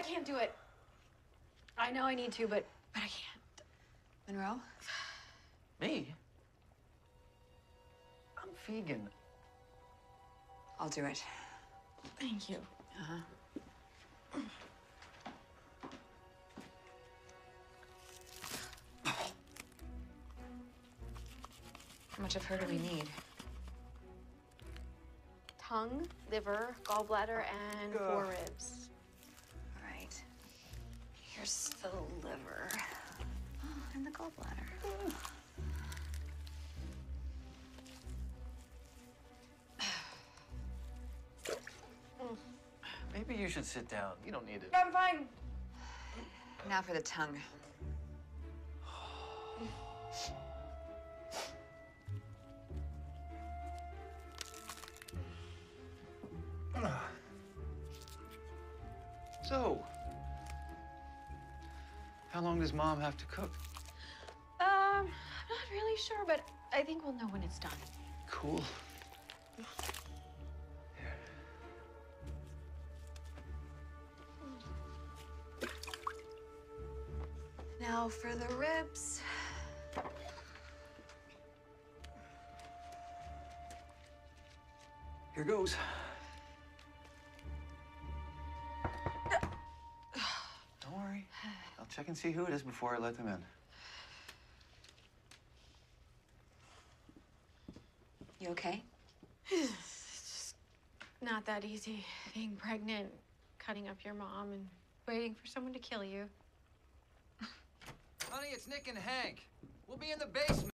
I can't do it. I know I need to, but but I can't. Monroe? Me? I'm vegan. I'll do it. Thank you. Uh-huh. How much of her do we need? Tongue, liver, gallbladder, and four ribs. And the gallbladder. Maybe you should sit down. You don't need it. I'm fine. Now for the tongue. So, how long does mom have to cook? Um, I'm not really sure, but I think we'll know when it's done. Cool. Now for the ribs. Here goes. Don't worry. I'll check and see who it is before I let them in. You okay? It's just not that easy. Being pregnant, cutting up your mom, and waiting for someone to kill you. Honey, it's Nick and Hank. We'll be in the basement.